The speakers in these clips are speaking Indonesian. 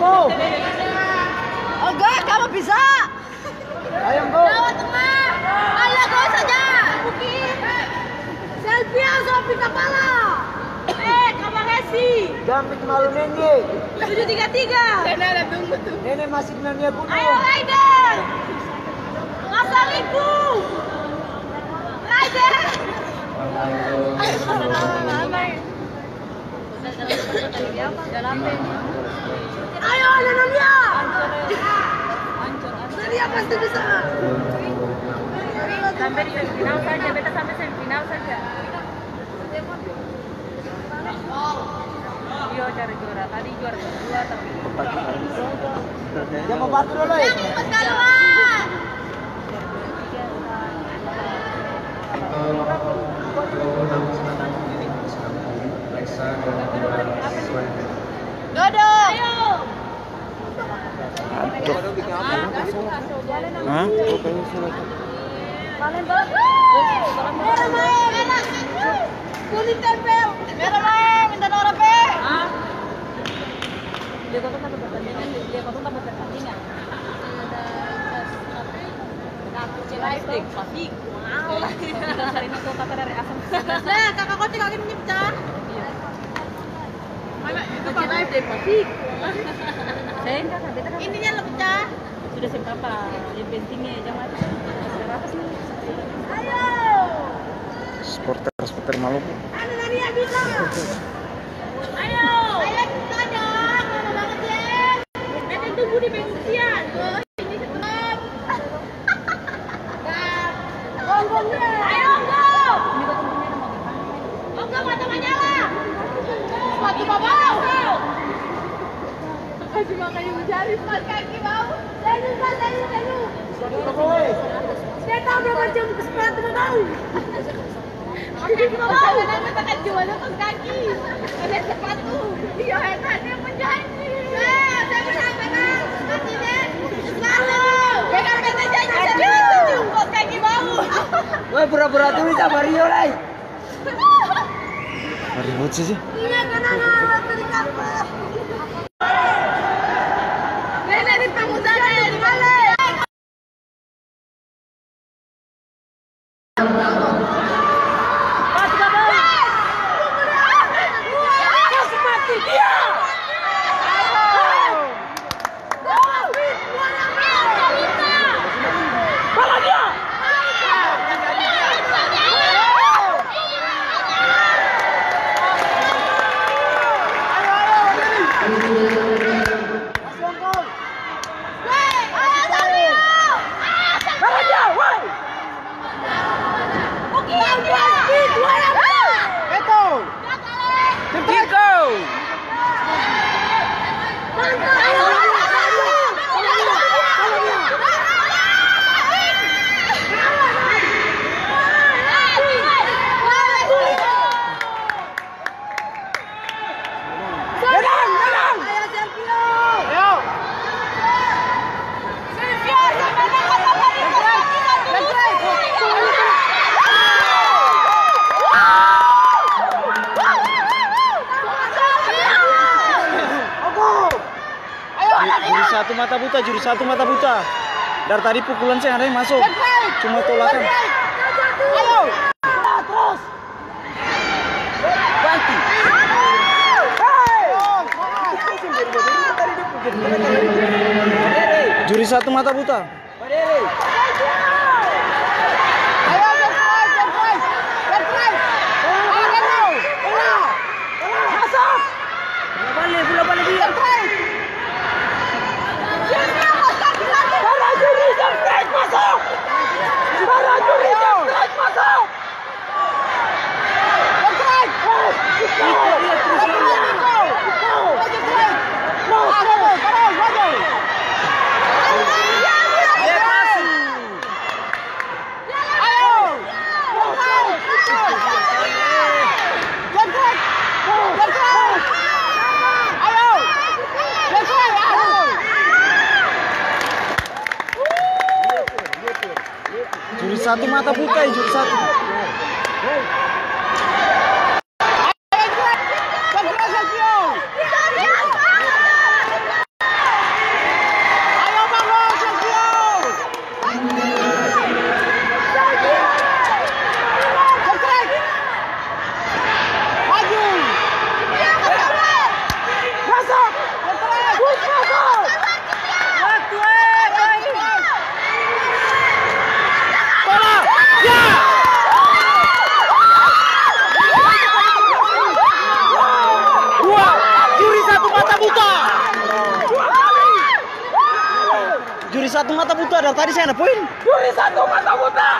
Go! Oh, go, kamu bisa. Ayo, go! Lewat tengah. Saja. Selfie Sofi kepala. Eh, kamu Resi. Jamik malu nenek. 733. Nenek tunggu tuh. Nenek masih dunia gunung. Ayo. Ngasaliku. Rider. Ayo, Nenelia. Nenelia pasti bisa. Sampai semifinal saja, beta sampai semifinal saja. Iya cari juara, tadi juara kedua tapi Dia mau batu dulu ya? Cepat keluar. Dodo. Ayo. Hah? Merah main. Minta dia kota tambah pertandingan, dia kota tambah pertandingan. Live deh, Pasik. Wow. Cari nato kata dari asam. Nah, kakak kau cek lagi menyipta. Mana itu Pak live deh, Pasik. Saya enggak kan, beta kan Ininya lo pecah. sudah sempat apa? Yang pentingnya jangan apa sih? Ayo. Supporter supporter Maluku. Ada dari yang bisa. Ayo. Ayo kita dong. Lama banget ya. Nanti tunggu di pengungsian. Ayo, apa? Gonggong mata menyala. Sepatu bau. Cuma kayu jari pas kaki bau. Lenu, Mas, lenu, lenu. Saya tahu berapa sepatu bau. Jadi bau, dan tekan jual pas kaki. Ada sepatu. Iya, dia तमी त भरियो रे अरे होछ जे न बना Juri satu mata buta, juri satu mata buta. Dari tadi pukulan saya ada yang masuk. Cuma tolakan. Ayo. Terus. Ganti. Juri satu mata buta. Balik, satu mata buka hijau satu. Satu mata buta dari tadi saya ada poin. Juri satu mata buta.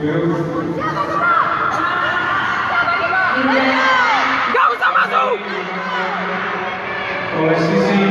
Gak usah masuk. oleh sisi